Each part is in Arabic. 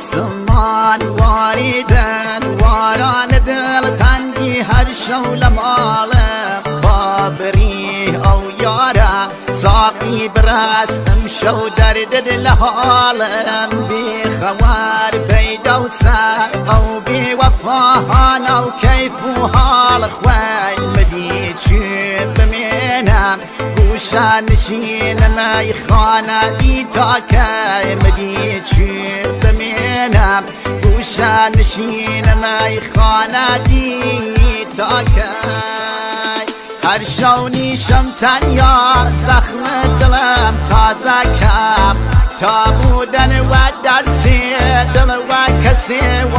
عسمان واریدن واران دل تنگی هر شو لمالم خابری أو یارا ساقی برس امشو درد دل حالم بی خوار بیدا و سر أو بی وفاهان أو کیف و حال. خوی مدی چی بمینم گوشان نشین نای خانه ای تاکه مدی چی بمینم گوشان نشین نای خانه دی تاکه هر شونی شم تنیا زخم دلم تازه کم. تا بودن و درسی دل و کسی و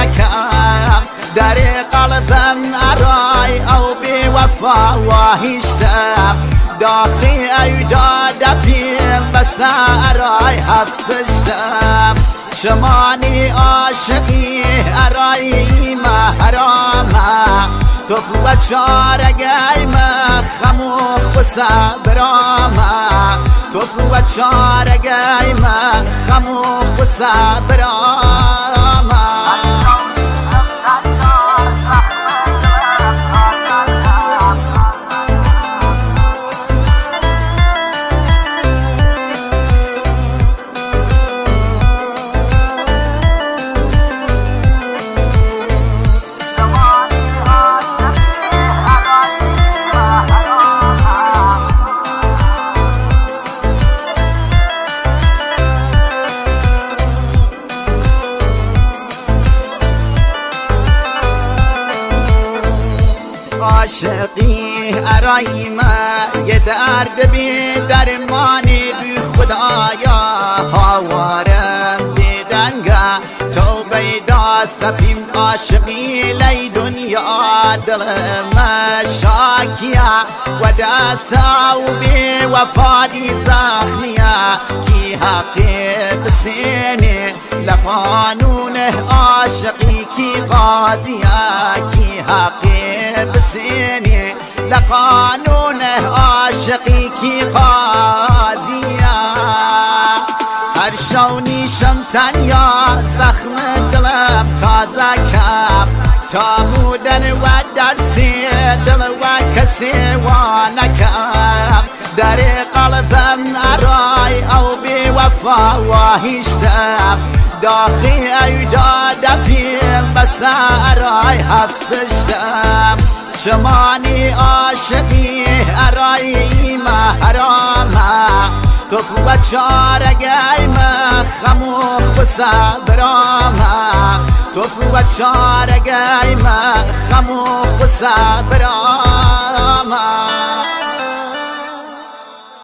نکم. در قلبم ارای او بی وفا و هیشتم داخلی ای داد پیم بس ارای هفتشتم شمانی عاشقی ارائی ما حرامه تو خوب چارگی ما خمو خسا برامه تو خوب چارگی ما خمو خسا عاشقی ارایما یه درد بی درمانی بی خدایا. هاوارم بی دنگا تو بیدا سپیم عاشقی لی دنیا. دل مشاکیا و داسا و بی وفادی زخمیا کی حقی بسینی لقانون عاشقی کی غازیا کی حقی بسینی لقانون عاشقی کی قاضیا هر شونی شمتنیا زخم دلم تازه کم تا بودن و درسی دل و کسی و نکم۔ در قلبم ارای أو بی وفا و هیشتم داخی ایداد پیم و سرای هفت بشتم شمانی عاشقی ارایی محرامه تو چار چارگی ما خموخ و صبرامه تو چار چارگی ما خموخ و صبرامه